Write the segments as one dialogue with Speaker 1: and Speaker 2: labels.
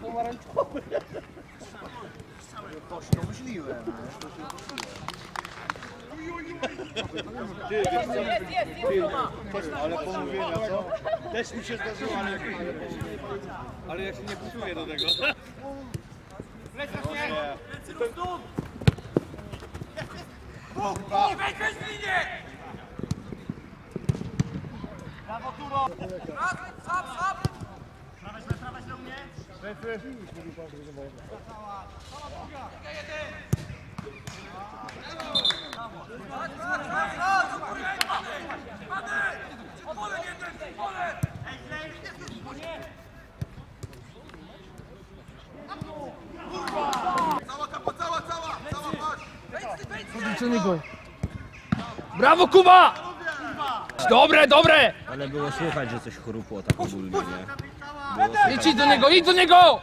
Speaker 1: pomarańczowy. To myśliłem, to się ty, ty, ale pomówienia, co? Też mi się zdarzyło, ale, ale ja się nie psuję do tego. Lecę mnie! Lecę w dół! Nie wejdź bez linię!
Speaker 2: Brawo, Turo! Stop, stop! Kuba! Dobre, dobre!
Speaker 3: Ale było słychać, że coś chrupło tak ogólnie, nie?
Speaker 2: Idź, idź do niego, idź do niego!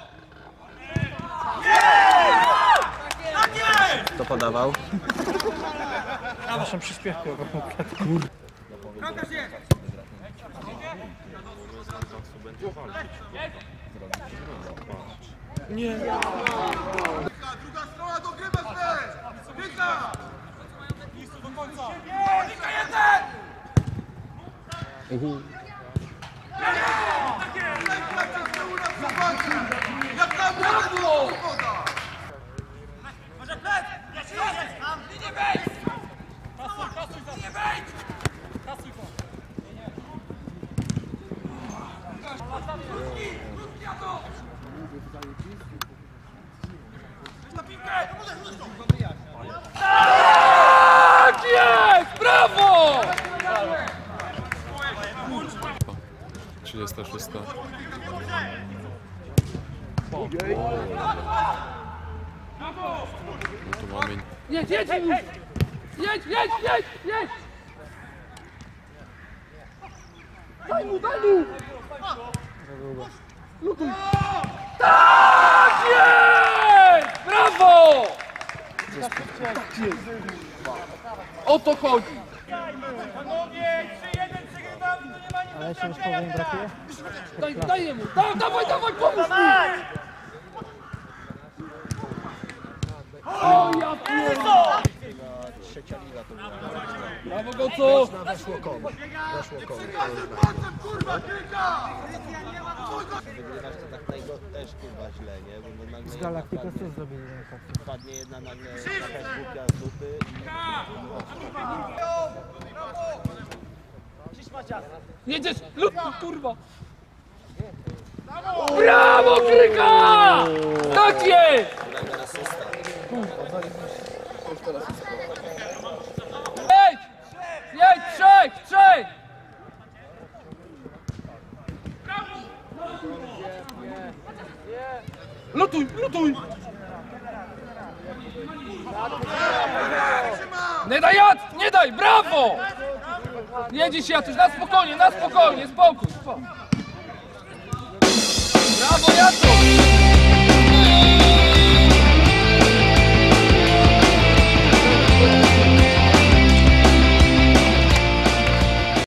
Speaker 3: Kto podawał?
Speaker 4: Druga strona dogrywa też! Piękna! Jak tam było!
Speaker 2: Tak jest!
Speaker 5: 36. No tu mamy
Speaker 2: Jedź, jedź już! Jedź, jedź, jedź, jedź! Daj mu, daj mu! Lutuj! Tak jest! Brawo! O to chodzi!
Speaker 6: Ale jeszcze już powiem brakuje?
Speaker 2: Daj, daj mu! Da, dawaj, dawaj, pomóż mu! O ja pierdolę! Brawo Goco!
Speaker 3: Weszło komu. Weszło.
Speaker 4: Potem kurwa piękna!
Speaker 3: Wygrywasz to tak najgo też kurwa źle, nie? Bo normalnie
Speaker 6: Z Galacticos co zrobili na
Speaker 3: wpadnie jedna nagle jakaś głupia z dupy
Speaker 2: Jedziesz! Lud, kurwa! Brawo, Kryka! Tak jest! Jedź! Jedź, trzech, trzech! Lutuj, lutuj! Nie daj jad! Nie daj! Brawo! Jedziesz Jatuś, na spokojnie, na spokojnie, spokój, spokój. Brawo Jatuś!